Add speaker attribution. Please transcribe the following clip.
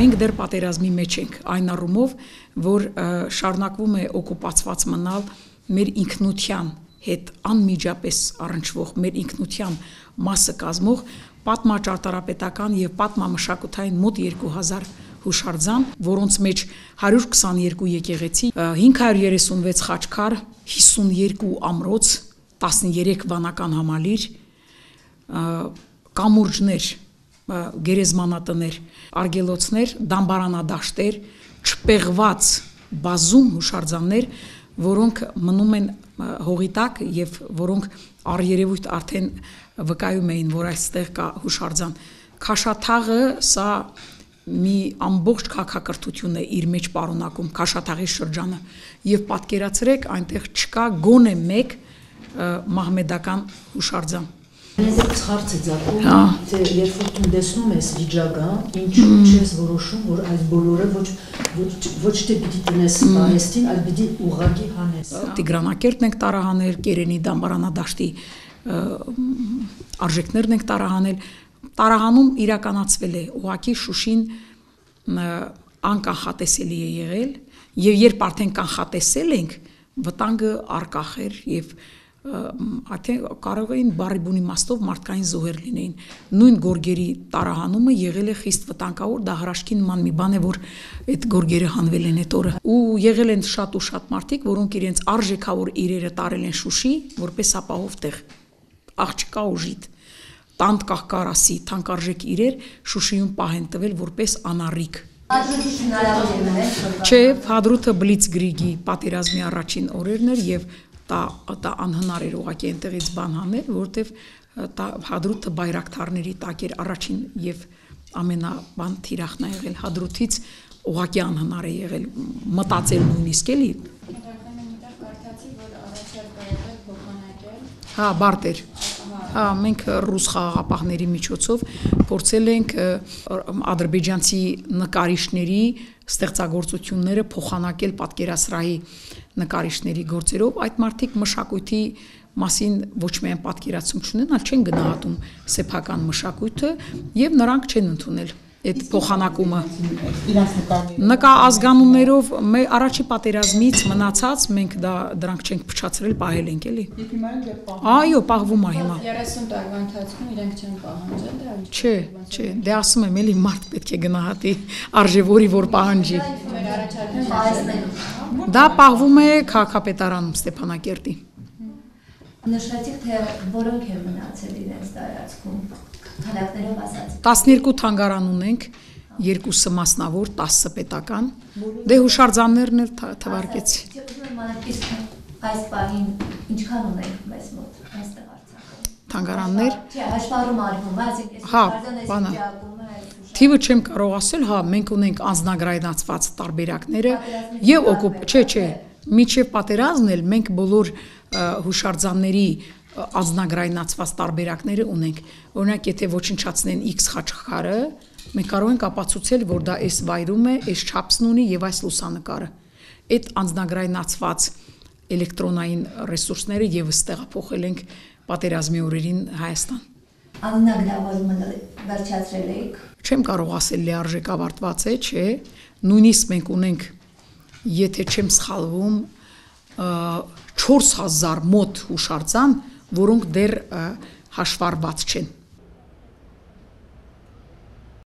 Speaker 1: Մենք դեռ պատերազմի մեջ ենք այն առումով, որ շարունակվում է օկուպացված մնալ մեր ինքնության հետ անմիջապես առնչվող մեր ինքնության մասը կազմող պատմաճարտարապետական եւ պատմամշակութային մոտ 2000 հուշարձան, որոնց մեջ 122 եկեղեցի, 536 խաչքար, 52 ամրոց, 13 վանական համալիր, կամուրջներ, գերեզմանատներ, արգելոցներ, դամբարանադաշտեր, չպեղված բազում հուշարձաններ, որոնք մնում են հողի տակ եւ որոնք առերևույթ արդեն վկայում էին, որ այստեղ կա հուշարձան։ Քաշաթաղը սա մի ամբողջ քաղաքակրթություն է իր մեջ պարունակում Քաշաթաղի շրջանը եւ պատկերացրեք այնտեղ չկա գոնե մեկ մահմեդական հուշարձան
Speaker 2: Ինձ ցած է ցակում, թե երբ որ դու տեսնում ես վիճակը, ինչու չես որոշում, որ այս բոլորը ոչ ոչ թե պիտի տնես Պալեստին, այլ պիտի ուղղակի հանես։
Speaker 1: Տիգրանակերտն ենք տարահանել, Կերենի դամբարանադաշտի արժեքներն ենք տարահանել, տարահանում իրականացվել է ուղակի Շուշին անկանխատեսելի է եղել եւ երբ արդեն կանխատեսել ենք վտանգը արկախ էր եւ աթե կարող էին բարի բունի մաստով մարդկային զոհեր լինեին նույն գորգերի տարահանումը եղել է խիստ վտանգավոր դա հրաշքի նման մի բան է որ այդ գորգերը հանվել են այդ օրը ու եղել են շատ ու շատ մարդիկ որոնք իրենց արժեքավոր իրերը տարել են Շուշի որպես ապահով տեղ աղջկա ուժիտ տանտ կահկարասի թանկարժեք իրեր Շուշիում պահ են տվել որպես անառիկ Չէ, Ֆադրութը Բլիցգրիգի պատերազմի առաջին օրերն էր եւ դա դա անհնար էր ուղղակի այնտեղից բան հանել, որտեվ Հադրութը բայրակթարների տակ էր առաջին եւ ամենաբան թիրախն է եղել Հադրութից ուղղակի անհնար է եղել մտածել նույնիսկ էլի Հա, բարտեր։ Հա, մենք ռուս խաղաղապահների միջոցով փորձել ենք ադրբեջանցի նկարիչների ստեղծագործությունները փոխանակել պատկերասրահի նկարիչների գործերով, այդ մարդիկ մշակույթի մասին ոչ միայն պատկերացում չունեն, այլ չեն գնահատում սեփական մշակույթը եւ նրանք չեն ընդունել այդ փոխանակումը նկա ազգանուններով մեր առաջի պատերազմից մնացած մենք դա դրանք չենք փչացրել, պահել ենք էլի։ Այո, պահվում է հիմա։
Speaker 3: 30 տարվա ընթացքում իրենք չեն պահանջել դա։
Speaker 1: Չէ, չէ, դե ասում եմ էլի մարդ պետք է գնահատի արժե որի որ պահանջի։ Դա պահվում է քաղաքապետարանում Ստեփանակերտի։
Speaker 4: Նշեցիք, թե որոնք են մնացել իրենց տարածքում քանակներով ասած։
Speaker 1: 12 թանգարան ունենք, երկուսը մասնավոր, 10-ը պետական։ Դե հուշարձաններն էլ թվարկեցի։
Speaker 4: այս պահին ինչքան ունենք մեզ մոտ այստեղ Արցախում։
Speaker 1: Թանգարաններ։
Speaker 4: Չէ, հաշվառում արվում, այսինքն
Speaker 1: Հա, բանա։ Թիվը չեմ կարող ասել, հա, մենք ունենք անznագրայնացված տարբերակները եւ օկուպ, չէ, չէ, միջև պատերազմն էլ մենք բոլոր հուշարձանների անznագրայնացված տարբերակները ունենք։ Օրինակ, եթե ոչնչացնեն X խաչքարը, մենք կարող ենք ապացուցել, որ դա այս վայրում է, այս չափսն ունի եւ այս լուսանկարը։ Այդ անznագրայնացված էլեկտրոնային ռեսուրսները եւս տեղափոխել ենք պատերազմի օրերին Հայաստան։
Speaker 4: Աննագրավորումը վերջացրել եք։
Speaker 1: Չեմ կարող ասել լիարժեք ավարտված է, չէ։ Նույնիսկ մենք ունենք, եթե չեմ սխալվում, 4000 մոտ հուշարձան, որոնք դեռ հաշվառված չեն